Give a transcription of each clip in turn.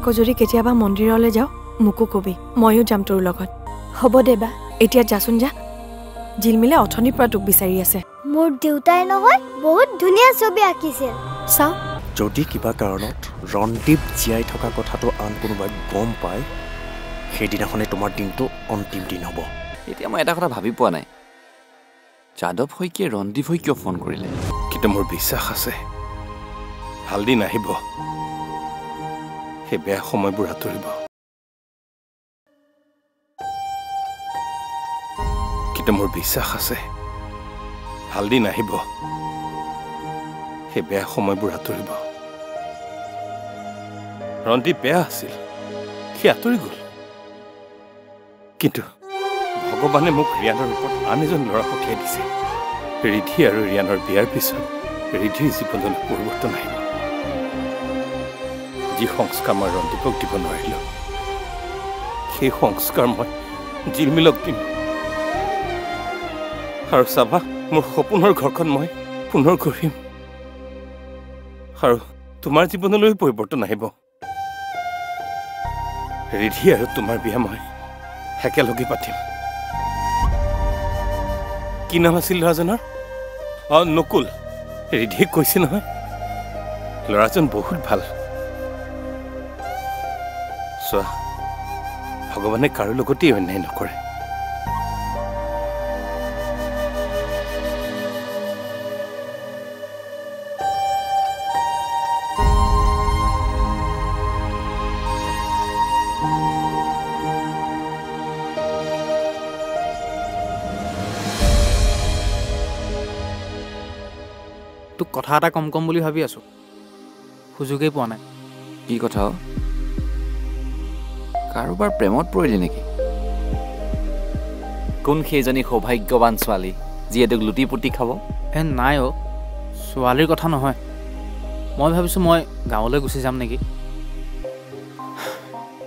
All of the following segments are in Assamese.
আকৌ যদি কেতিয়াবা মন্দিৰলৈ যাওঁ মোকো কবি ময়ো যাম তোৰ লগত। হ'ব দে বা। এতিয়া যাচোন যা। জিলমিলে অথনিৰ পৰা তোক বিচাৰি আছে। মোৰ দেউতাই নহয় বহুত ধুনীয়া ছবি আঁকিছিল চাওঁ। যদি কিবা কাৰণত ৰণদীপ জীয়াই থকা কথাটো আন কোনোবাই গম পায় সেইদিনাখনে তোমাৰ দিনটো অন্তিম দিন হ'ব। এতিয়া মই এটা কথা ভাবি পোৱা নাই। যাদৱ শইকীয়ে ৰণদীপ শইকীয় ফোন কৰিলে। কিন্তু মোৰ বিশ্বাস আছে। ভাল দিন আহিব সেই বেয়া সময়বোৰ আঁতৰিব। কিন্তু মোৰ বিশ্বাস আছে ভাল দিন আহিব। সেই বেয়া সময়বোৰ আঁতৰিব। ৰন্দীপ বেয়া আছিল সি আঁতৰি গ'ল। কিন্তু ভগৱানে মোক ৰিয়ানৰ ওপৰত আন এজন ল'ৰা পঠিয়াই দিছে। ৰিধি আৰু ৰিয়ানৰ বিয়াৰ পিছত ৰিধিৰ জীৱনলৈ পৰিৱৰ্তন আহিব। যি সংস্কাৰ মই ৰন্দীপক দিব নোৱাৰিলোঁ। সেই সংস্কাৰ মই জিলমিলক দিম। আৰু চাবা মোৰ সপোনৰ ঘৰখন মই পুনৰ গঢ়িম আৰু তোমাৰ জীৱনলৈও পৰিৱৰ্তন আহিব। ৰিধি আৰু তোমাৰ বিয়া মই একেলগে পাতিম। কি নাম আছিল ল'ৰাজনৰ? অঁ নকুল। ৰিধিয়ে কৈছে নহয়। ল'ৰাজন বহুত ভাল। চোৱা ভগৱানে কাৰো লগতেই অন্যায় নকৰে। তোক কথা এটা কম কম বুলি ভাবি আছোঁ। সুযোগেই পোৱা নাই। কি কথা অ? কাৰোবাৰ প্ৰেমত পৰিলি নেকি? কোন সেইজনী সৌভাগ্যৱান ছোৱালী যিয়ে তোক লুটি পুতি খাব? এ নাই অ' ছোৱালীৰ কথা নহয়। মই ভাবিছোঁ মই গাঁৱলৈ গুচি যাম নেকি?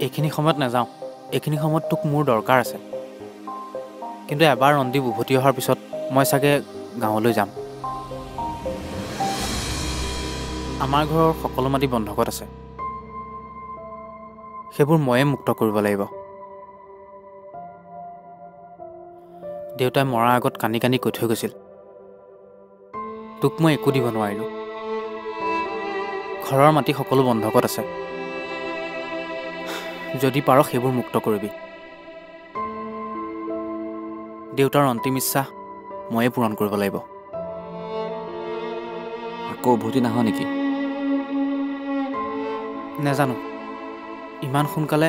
এইখিনি সময়ত নাযাওঁ। এইখিনি সময়ত তোক মোৰ দৰকাৰ আছে। কিন্তু এবাৰ ৰন্দীপ উভতি অহাৰ পিছত মই চাগে গাঁৱলৈ যাম। আমাৰ ঘৰৰ সকলো মাটি বন্ধকত আছে? সেইবোৰ ময়ে মুক্ত কৰিব লাগিব। দেউতাই মৰাৰ আগত কান্দি কান্দি কৈ থৈ গৈছিল। তোক মই একো দিব নোৱাৰিলোঁ। ঘৰৰ মাটি সকলো বন্ধকত আছে। যদি পাৰ সেইবোৰ মুক্ত কৰিবি। দেউতাৰ অন্তিম ইচ্ছা ময়ে পূৰণ কৰিব লাগিব। আকৌ উভতি নাহ নেকি? নেজানো। ইমান সোনকালে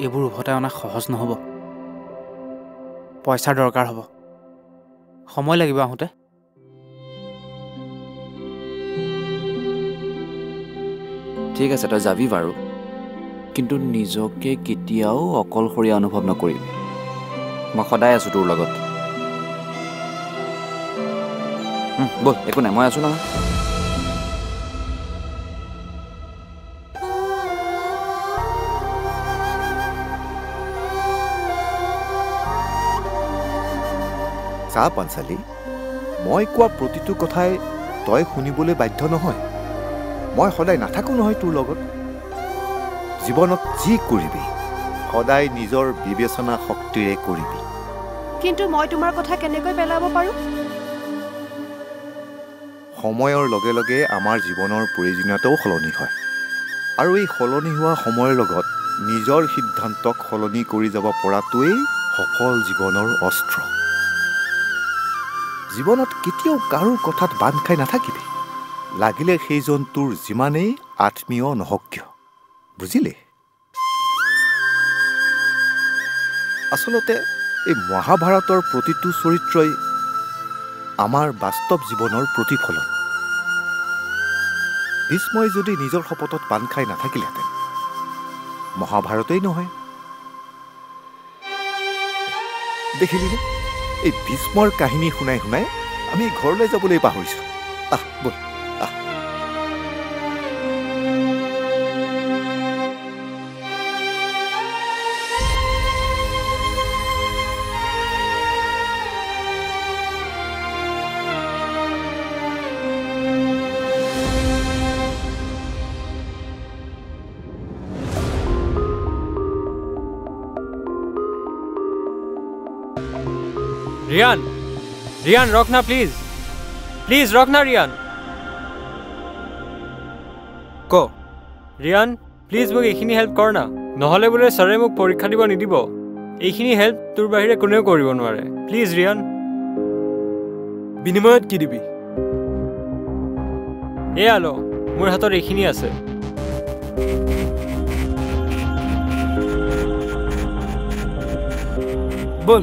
এইবোৰ উভতাই অনা সহজ নহ'ব। পইচাৰ দৰকাৰ হ'ব। সময় লাগিব আহোঁতে। ঠিক আছে তই যাবি বাৰু। কিন্তু নিজকে কেতিয়াও অকলশৰীয়া অনুভৱ নকৰিবি। মই সদায় আছোঁ তোৰ লগত। ব'ল একো নাই মই আছোঁ নহয়। চা পাঞ্চালী মই কোৱা প্ৰতিটো কথাই তই শুনিবলৈ বাধ্য নহয়। মই সদায় নাথাকোঁ নহয় তোৰ লগত। জীৱনত যি কৰিবি সদায় নিজৰ বিবেচনা শক্তিৰে কৰিবি। কিন্তু মই তোমাৰ কথা কেনেকৈ পেলাব পাৰোঁ? সময়ৰ লগে লগে আমাৰ জীৱনৰ প্ৰয়োজনীয়তাও সলনি হয়। আৰু এই সলনি হোৱা সময়ৰ লগত নিজৰ সিদ্ধান্তক সলনি কৰি যাব পৰাটোৱেই সফল জীৱনৰ অস্ত্ৰ। জীৱনত কেতিয়াও কাৰো কথাত বান্ধ খাই নাথাকিবি। লাগিলে সেইজন তোৰ যিমানেই আত্মীয় নহওক কিয় বুজিলে? আচলতে এই মহাভাৰতৰ প্ৰতিটো চৰিত্ৰই আমাৰ বাস্তৱ জীৱনৰ প্ৰতিফলন। ভীষ্মই যদি নিজৰ শপতত বান্ধ খাই নাথাকিলেহেঁতেন মহাভাৰতেই নহয়। দেখিলিনে? এই ভীষ্মৰ কাহিনী শুনাই শুনাই আমি ঘৰলৈ যাবলৈ পাহৰিছোঁ। আহ ব'ল। ৰিয়ান ৰিয়ান ৰখ না প্লিজ প্লিজ ৰখ না ৰিয়ান ক? ৰিয়ান প্লিজ মোক এইখিনি হেল্প কৰ না। নহ'লে বোলে ছাৰে মোক পৰীক্ষা দিব নিদিব। এইখিনি হেল্প তোৰ বাহিৰে কোনেও কৰিব নোৱাৰে। প্লিজ ৰিয়ান বিনিময়ত কি দিবি? এয়া ল মোৰ হাতত এইখিনি আছে। ব'ল।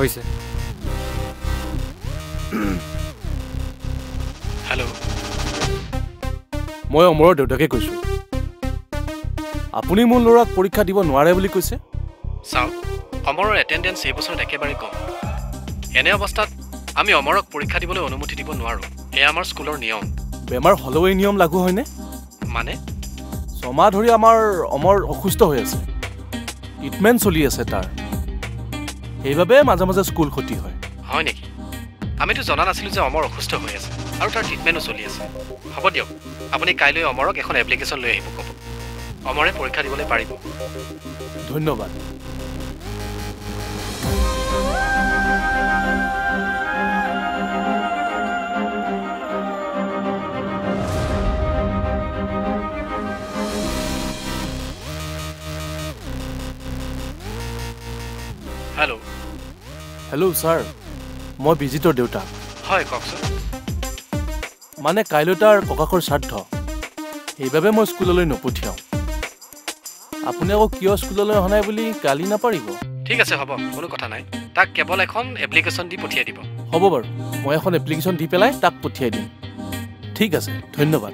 হৈছে। হেল্ল' মই অমৰৰ দেউতাকে কৈছোঁ। আপুনি মোৰ ল'ৰাক পৰীক্ষা দিব নোৱাৰে বুলি কৈছে? চাওক অমৰৰ এটেণ্ডেঞ্চ এই বছৰত একেবাৰে কম। এনে অৱস্থাত আমি অমৰক পৰীক্ষা দিবলৈ অনুমতি দিব নোৱাৰোঁ। এয়া আমাৰ স্কুলৰ নিয়ম। বেমাৰ হ'লেও এই নিয়ম লাগু হয়নে? মানে? ছমাহ ধৰি আমাৰ অমৰ অসুস্থ হৈ আছে। ট্ৰিটমেণ্ট চলি আছে তাৰ। সেইবাবে মাজে মাজে স্কুল ক্ষতি হয়। হয় নেকি? আমিতো জনা নাছিলোঁ যে অমৰ অসুস্থ হৈ আছে আৰু তাৰ ট্ৰিটমেণ্টো চলি আছে। হ'ব দিয়ক আপুনি কাইলৈ অমৰক এখন এপ্লিকেশ্যন লৈ আহিব ক'ব। অমৰে পৰীক্ষা দিবলৈ পাৰিব। ধন্যবাদ। হেল্ল' ছাৰ মই বিজিতৰ দেউতাক হয় কওকচোন। মানে কাইলৈ তাৰ ককাকৰ শ্ৰাদ্ধ। সেইবাবে মই স্কুললৈ নপঠিয়াওঁ। আপুনি আকৌ কিয় স্কুললৈ অহা নাই বুলি গালি নাপাৰিব? ঠিক আছে হ'ব। কোনো কথা নাই। তাক কেৱল এখন এপ্লিকেশ্যন দি পঠিয়াই দিব। হ'ব বাৰু। মই এখন এপ্লিকেশ্যন দি পেলাই তাক পঠিয়াই দিম। ঠিক আছে। ধন্যবাদ।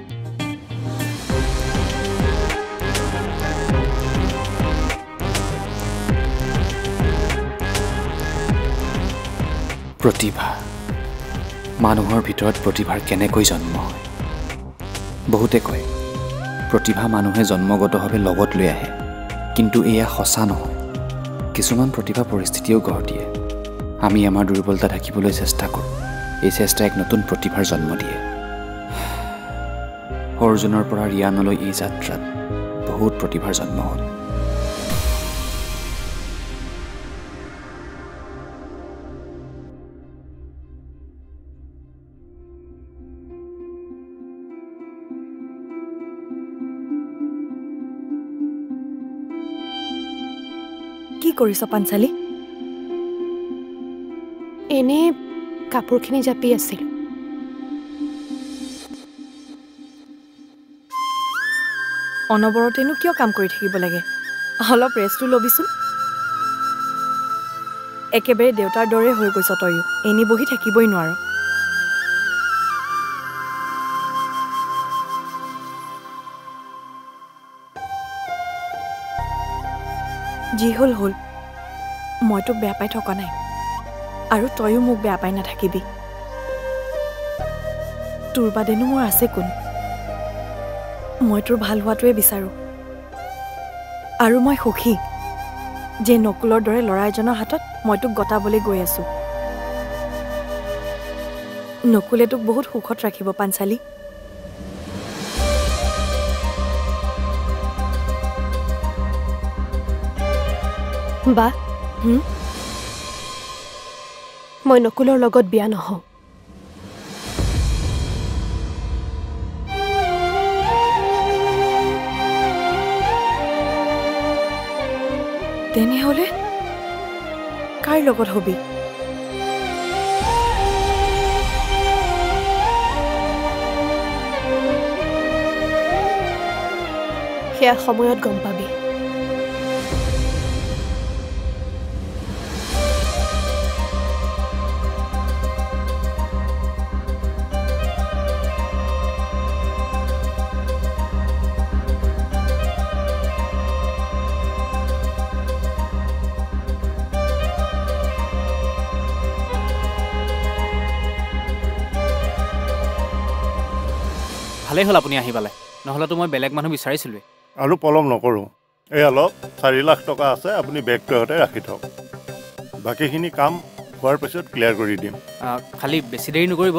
প্ৰতিভা। মানুহৰ ভিতৰত প্ৰতিভাৰ কেনেকৈ জন্ম হয়? বহুতে কয় প্ৰতিভা মানুহে জন্মগতভাৱে লগত লৈ আহে কিন্তু এয়া সঁচা নহয়। কিছুমান প্ৰতিভা পৰিস্থিতিয়েও গঢ় দিয়ে। আমি আমাৰ দুৰ্বলতা ঢাকিবলৈ চেষ্টা কৰোঁ। এই চেষ্টাই এক নতুন প্ৰতিভাৰ জন্ম দিয়ে। অৰ্জুনৰ পৰা ৰিয়ানলৈ এই যাত্ৰাত বহুত প্ৰতিভাৰ জন্ম হ'ল। কৰিছ পাঞ্চালী? এনেই কাপোৰখিনি জাপি আছিলোঁ। অনবৰতেনো কিয় কাম কৰি থাকিব লাগে? অলপ ৰেষ্টটো ল'বিচোন। একেবাৰে দেউতাৰ দৰে হৈ গৈছ তয়ো এনি বহি থাকিবই নোৱাৰ। যি হ'ল হ'ল। মই তোক বেয়া পাই থকা নাই। আৰু তয়ো মোক বেয়া পাই নাথাকিবি। তোৰ বাদেনো মোৰ আছে কোন? মই তোৰ ভাল হোৱাটোৱে বিচাৰোঁ। আৰু মই সুখী যে নকুলৰ দৰে ল'ৰা এজনৰ হাতত মই তোক গতাবলৈ গৈ আছোঁ। নকুলে তোক বহুত সুখত ৰাখিব পাঞ্চালী বা? মই নকুলৰ লগত বিয়া নহওঁ। তেনেহ'লে কাৰ লগত হবি? সেয়া সময়ত গম পাবি। ভালেই হ'ল আপুনি আহি পালে। নহ'লেতো মই বেলেগ মানুহ বিচাৰিছিলোঁৱেই। আৰু পলম নকৰোঁ। এয়া লওক চাৰি লাখ টকা আছে আপুনি বেগটো সৈতে ৰাখি থওক। বাকীখিনি কাম হোৱাৰ পিছত ক্লিয়াৰ কৰি দিম। খালি বেছি দেৰি নকৰিব।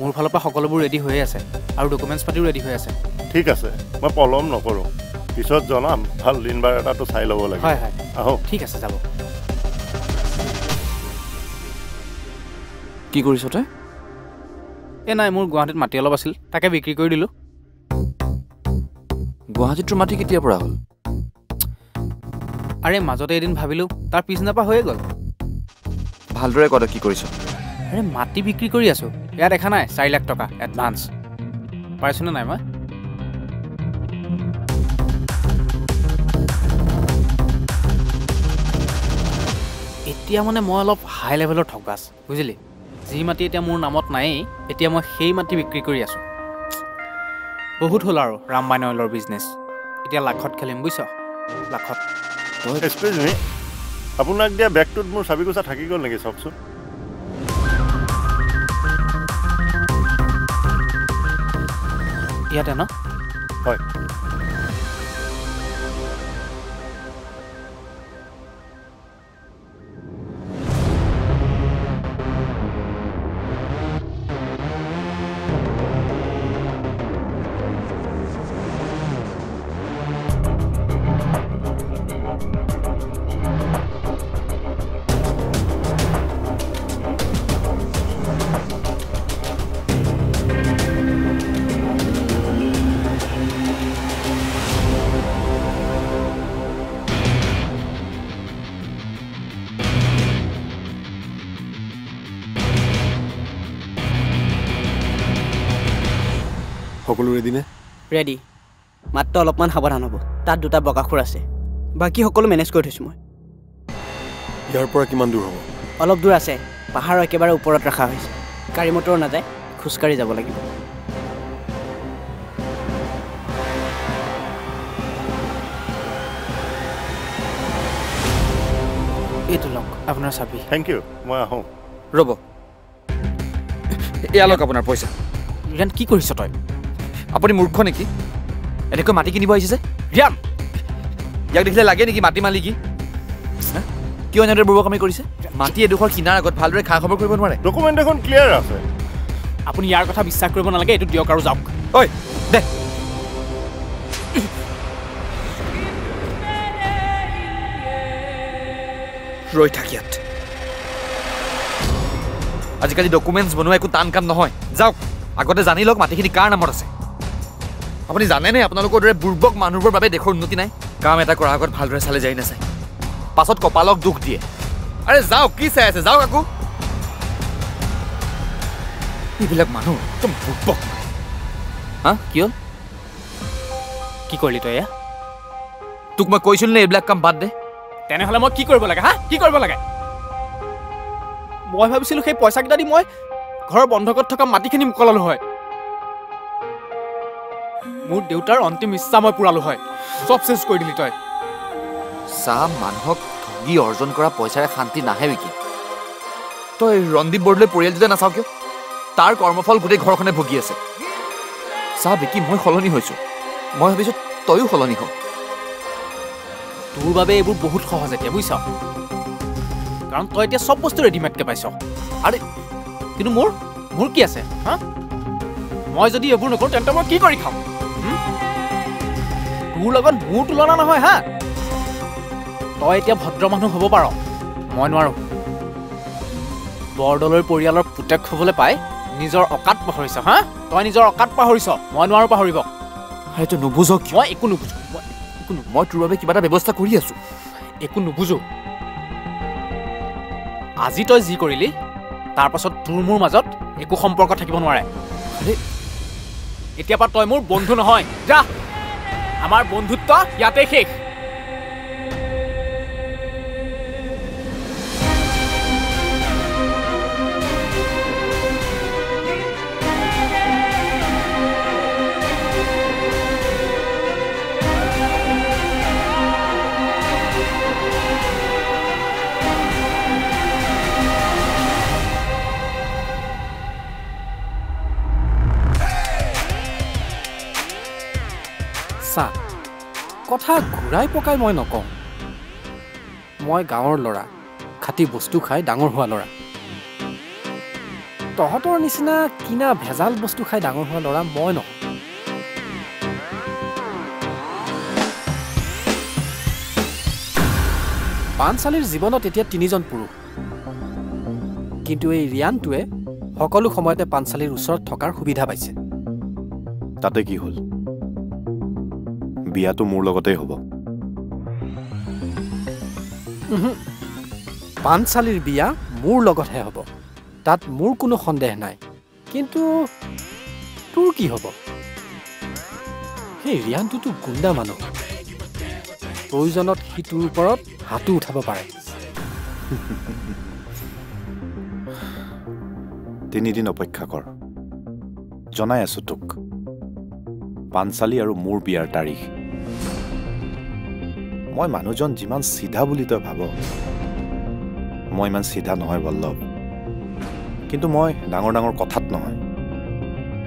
মোৰ ফালৰ পৰা সকলোবোৰ ৰেডি হৈয়ে আছে আৰু ডকুমেণ্টছ পাতিও ৰেডি হৈ আছে। ঠিক আছে মই পলম নকৰোঁ। পিছত জনাম ভাল দিন বাৰ এটাতো চাই ল'ব লাগে। হয় হয়। আহক। ঠিক আছে যাব। কি কৰিছ তই? এই নাই মোৰ গুৱাহাটীত মাটি অলপ আছিল তাকে বিক্ৰী কৰি দিলোঁ। গুৱাহাটীত তোৰ মাটি কেতিয়াৰ পৰা হ'ল? আৰে মাজতে এদিন ভাবিলোঁ তাৰ পিছদিনাৰ পৰা হৈয়ে গ'ল। ভালদৰে ক তই কি কৰিছ? আৰে মাটি বিক্ৰী কৰি আছোঁ এয়া দেখা নাই চাৰি লাখ টকা এডভান্স পাইছোনে নাই মই? এতিয়া মানে মই অলপ হাই লেভেলৰ ঠগবাজ বুজিলি? যি মাটি এতিয়া মোৰ নামত নায়েই এতিয়া মই সেই মাটি বিক্ৰী কৰি আছোঁ। বহুত হ'ল আৰু ৰামবাইন অইলৰ বিজনেছ এতিয়া লাখত খেলিম বুজিছ লাখত। আপোনাক দিয়া বেগটোত মোৰ চাবিকোচা থাকি গ'ল নেকি চাওকচোন? ইয়াতে ন? হয়। সকলো ৰেডিনে ৰেডি মাত্ৰ অলপমান সাৱধান হ'ব। তাত দুটা বকাসুৰ আছে। বাকী সকলো মেনেজ কৰি থৈছোঁ মই। ইয়াৰ পৰা কিমান দূৰ হ'ব? অলপ দূৰ আছে। পাহাৰৰ একেবাৰে ওপৰত ৰখা হৈছে। গাড়ী মটৰ নাযায় খোজকাঢ়ি যাব লাগিব। এইটো লওক আপোনাৰ চাবি। থেংক ইউ মই আহোঁ। ৰ'ব। এয়া লওক আপোনাৰ পইচা। ৰিয়ান কি কৰিছ তই? আপুনি মূৰ্খ নেকি? এনেকৈ মাটি কিনিব আহিছে যে? ৰিয়ান ইয়াক দেখিলে লাগে নেকি মাটি মালিকী? হা? কিয় এনেদৰে বুৰ্বকামি কৰিছে? মাটি এডোখৰ কিনাৰ আগত ভালদৰে খা খবৰ কৰিব নোৱাৰে। ডকুমেণ্ট এখন ক্লিয়াৰ আছে। আপুনি ইয়াৰ কথা বিশ্বাস কৰিব নালাগে এইটো দিয়ক আৰু যাওক। ঐ দে। ৰৈ থাক ইয়াত। আজিকালি ডকুমেণ্টছ বনোৱা একো টান কাম নহয়। যাওক আগতে জানি লওক মাটিখিনি কাৰ নামত আছে। আপুনি জানেনে আপোনালোকৰ দৰে বুৰ্বক মানুহবোৰৰ বাবে দেশৰ উন্নতি নাই? কাম এটা কৰাৰ আগত ভালদৰে চালে যাই নাচায়। পাছত কপালক দুখ দিয়ে। আৰে যাওক কি চাই আছে? যাওক আকৌ। এইবিলাক মানুহ একদম বুৰ্বক। হা কি হ'ল? কি কৰিলি তই এয়া? তোক মই কৈছিলোঁ নে এইবিলাক কাম বাদ দে? তেনেহ'লে মই কি কৰিব লাগে হা? কি কৰিব লাগে? মই ভাবিছিলোঁ সেই পইচাকেইটা দি মই ঘৰৰ বন্ধকত থকা মাটিখিনি মোকলালো হয়। মোৰ দেউতাৰ অন্তিম ইচ্ছা মই পূৰালো হয়। চব চেঞ্জ কৰি দিলি তই। চাহ মানুহক ঠগি অৰ্জন কৰা পইচাৰে শান্তি নাহে নেকি তই ৰন্দীপ বৰদলৈ পৰিয়ালটোতে নাচাওঁ কিয়? তাৰ কৰ্মফল গোটেই ঘৰখনে ভুগি আছে। চাহ বিকি মই সলনি হৈছোঁ। মই ভাবিছোঁ তয়ো সলনি হ। তোৰ বাবে এইবোৰ বহুত সহজ এতিয়া বুজিছ? কাৰণ তই এতিয়া চব বস্তু ৰেডিমেডকৈ পাইছ। আৰে কিন্তু মোৰ মোৰ কি আছে হা? মই যদি এইবোৰ নকৰোঁ তেন্তে মই কি কৰি খাম? তোৰ লগত মোৰ তুলনা নহয় হা? তই এতিয়া ভদ্ৰ মানুহ হ'ব পাৰ। মই নোৱাৰোঁ। বৰদলৈ পৰিয়ালৰ পুতেক হ'বলৈ পাই নিজৰ অকাত পাহৰিছ হা? তই নিজৰ অকাত পাহৰিছ মই নোৱাৰোঁ পাহৰিব। সেইটো নুবুজ কিয়? মই একো নুবুজো মই মই তোৰ বাবে কিবা এটা ব্যৱস্থা কৰি আছোঁ। একো নুবুজো। আজি তই যি কৰিলি তাৰ পাছত তোৰ মোৰ মাজত একো সম্পৰ্ক থাকিব নোৱাৰে। আৰে, এতিয়াৰ পৰা তই মোৰ বন্ধু নহয়। যা। আমাৰ বন্ধুত্ব ইয়াতে শেষ। কথা ঘূৰাই পকাই মই নকওঁ। মই গাঁৱৰ ল'ৰা খাটি বস্তু খাই ডাঙৰ হোৱা ল'ৰা। তহঁতৰ নিচিনা কিনা ভেজাল বস্তু খাই ডাঙৰ হোৱা ল'ৰা মই নকওঁ। পাঞ্চালীৰ জীৱনত এতিয়া তিনিজন পুৰুষ। কিন্তু এই ৰিয়ানটোৱে সকলো সময়তে পাঞ্চালীৰ ওচৰত থকাৰ সুবিধা পাইছে। তাতে কি হ'ল? বিয়াটো মোৰ লগতেই হ'ব। পাঞ্চালীৰ বিয়া মোৰ লগতহে হ'ব। তাত মোৰ কোনো সন্দেহ নাই। কিন্তু তোৰ কি হ'ব? সেই ৰিয়ানটোতো গুণ্ডা মানুহ। প্ৰয়োজনত সি তোৰ ওপৰত হাতো উঠাব পাৰে। তিনিদিন অপেক্ষা কৰ। জনাই আছো তোক। পাঞ্চালী আৰু মোৰ বিয়াৰ তাৰিখ। মই মানুহজন যিমান চিধা বুলি তই ভাব মই ইমান চিধা নহয় বল্লভ। কিন্তু মই ডাঙৰ ডাঙৰ কথাত নহয়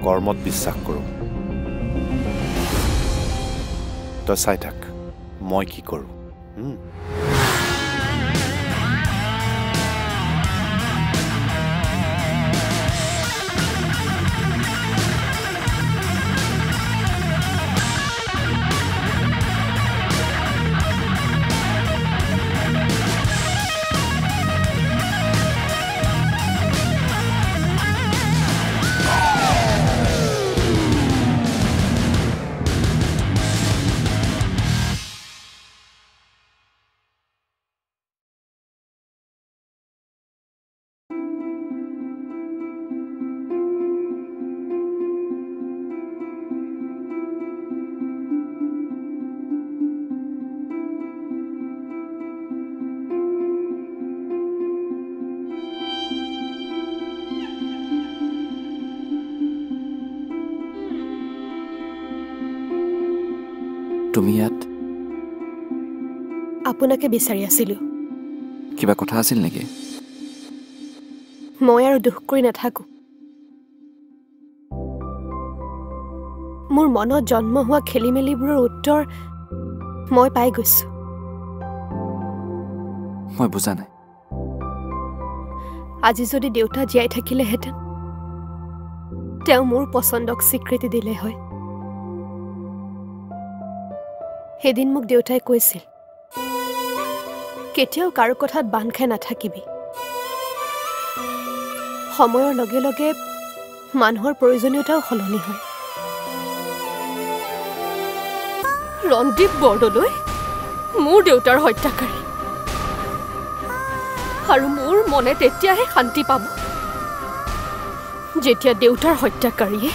কৰ্মত বিশ্বাস কৰোঁ। তই চাই থাক মই কি কৰোঁ। তুমি ইয়াত আপোনাকে বিচাৰি আছিলোঁ। কিবা কথা আছিল নেকি? মই আৰু দুখ কৰি নাথাকোঁ। মোৰ মনত জন্ম হোৱা খেলি মেলিবোৰৰ উত্তৰ মই পাই গৈছোঁ। মই বুজা নাই। আজি যদি দেউতা জীয়াই থাকিলেহেঁতেন তেওঁ মোৰ পচন্দক স্বীকৃতি দিলে হয়। সেইদিন মোক দেউতাই কৈছিল কেতিয়াও কাৰো কথাত বান্ধ খাই নাথাকিবি। সময়ৰ লগে লগে মানুহৰ প্ৰয়োজনীয়তাও সলনি হয়। ৰন্দীপ বৰদলৈ মোৰ দেউতাৰ হত্যাকাৰী। আৰু মোৰ মনে তেতিয়াহে শান্তি পাব। যেতিয়া দেউতাৰ হত্যাকাৰীয়ে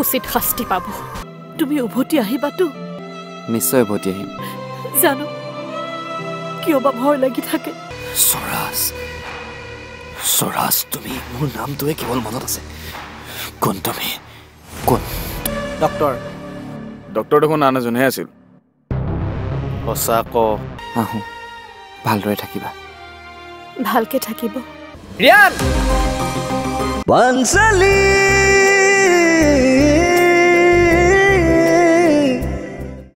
উচিত শাস্তি পাব। তুমি উভতি আহিবাতো? নিশ্চয় উভতি আহিম। জানো কিয় বা ভয় লাগি থাকে। স্বৰাজ স্বৰাজ তুমি মোৰ নামটোৱে কেৱল মনত আছে। কোন তুমি? কোন? ডক্টৰ। ডক্টৰ দেখোন আন এজনহে আছিল। সঁচা ক আহোঁ ভালদৰে থাকিবা। ভালকে থাকিব। ৰিয়ান! পাঞ্চালী